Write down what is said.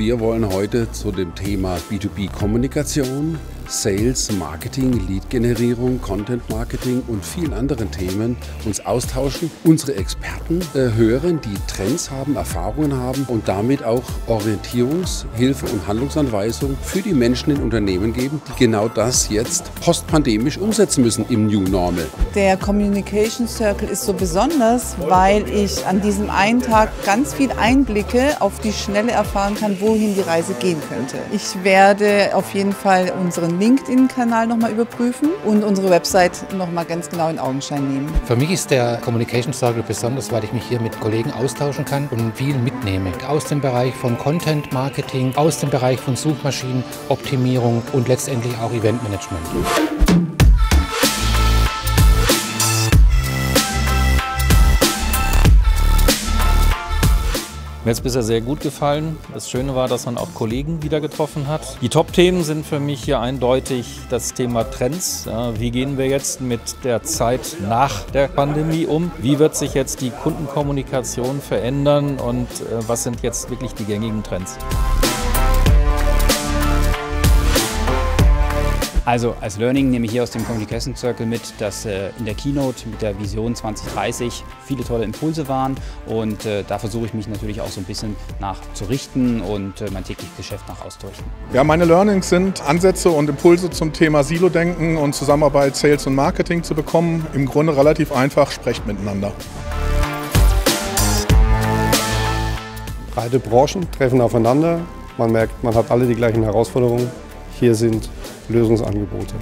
wir wollen heute zu dem Thema B2B-Kommunikation, Sales, Marketing, Lead-Generierung, Content-Marketing und vielen anderen Themen uns austauschen, unsere Experten äh, hören, die Trends haben, Erfahrungen haben und damit auch Orientierungshilfe und Handlungsanweisungen für die Menschen in Unternehmen geben, die genau das jetzt postpandemisch umsetzen müssen im New Normal. Der Communication Circle ist so besonders, weil ich an diesem einen Tag ganz viel Einblicke auf die Schnelle erfahren kann, wohin die Reise gehen könnte. Ich werde auf jeden Fall unseren LinkedIn-Kanal nochmal überprüfen und unsere Website nochmal ganz genau in Augenschein nehmen. Für mich ist der Communication Circle besonders, weil ich mich hier mit Kollegen austauschen kann und viel mitnehme. Aus dem Bereich von Content Marketing, aus dem Bereich von Suchmaschinenoptimierung und letztendlich auch Eventmanagement. Mir hat es bisher sehr gut gefallen. Das Schöne war, dass man auch Kollegen wieder getroffen hat. Die Top-Themen sind für mich hier eindeutig das Thema Trends. Wie gehen wir jetzt mit der Zeit nach der Pandemie um? Wie wird sich jetzt die Kundenkommunikation verändern und äh, was sind jetzt wirklich die gängigen Trends? Also als Learning nehme ich hier aus dem Communication Circle mit, dass äh, in der Keynote mit der Vision 2030 viele tolle Impulse waren und äh, da versuche ich mich natürlich auch so ein bisschen nach zu richten und äh, mein tägliches Geschäft nach auszurichten. Ja, meine Learnings sind Ansätze und Impulse zum Thema Silo-Denken und Zusammenarbeit Sales und Marketing zu bekommen. Im Grunde relativ einfach, sprecht miteinander. Beide Branchen treffen aufeinander. Man merkt, man hat alle die gleichen Herausforderungen. Hier sind Lösungsangebote.